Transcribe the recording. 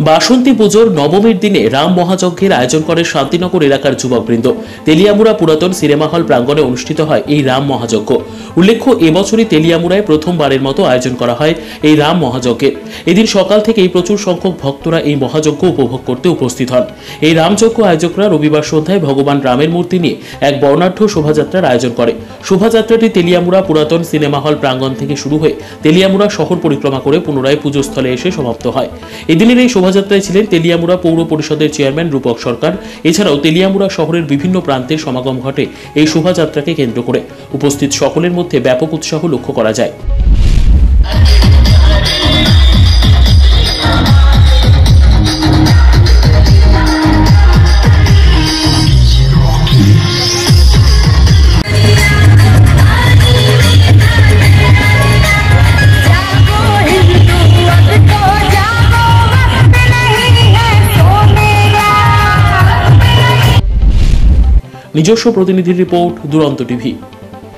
বাসন্তী পুজোর নবমীর দিনে রাম মহাযজ্ঞের আয়োজন করে শান্তিনগর এলাকার যুবকবৃন্দ। তেলিয়ামুড়া পুরাতন সিনেমা হল প্রাঙ্গণে অনুষ্ঠিত হয় এই রাম মহাযজ্ঞ। উল্লেখ্য, এবছরই তেলিয়ামুড়ায় প্রথমবারের মতো আয়োজন করা হয় এই রাম মহাযজ্ঞের এদিন সকাল থেকেই প্রচুর সংখ্যক ভক্তরা এই মহাযজ্ঞ উপভোগ করতে উপস্থিত হন। এই রামযজ্ঞ আয়োজকরা রবিবার সন্ধ্যায় ভগবান রামের মূর্তি নিয়ে এক বর্ণাঢ্য শোভাযাত্রার আয়োজন করে। শোভাযাত্রাটি তেলিয়ামুড়া পুরাতন সিনেমা হল প্রাঙ্গণ থেকে শুরু হয়ে তেলিয়ামুড়া শহর পরিক্রমা করে পুনরায় পুজোস্থলে এসে সমাপ্ত হয়। এদিনের এই শোভাযাত্রায় ছিলেন তেলিয়ামুড়া পৌর পরিষদের চেয়ারম্যান রূপক সরকার। এছাড়াও তেলিয়ামুড়া শহরের বিভিন্ন প্রান্তের সমাগম ঘটে এই শোভাযাত্রাকে কেন্দ্র করে। উপস্থিত সকলের মধ্যে ব্যাপক উৎসাহ লক্ষ্য করা যায়। নিজস্ব প্রতিনিধি রিপোর্ট দুরন্ত টিভি।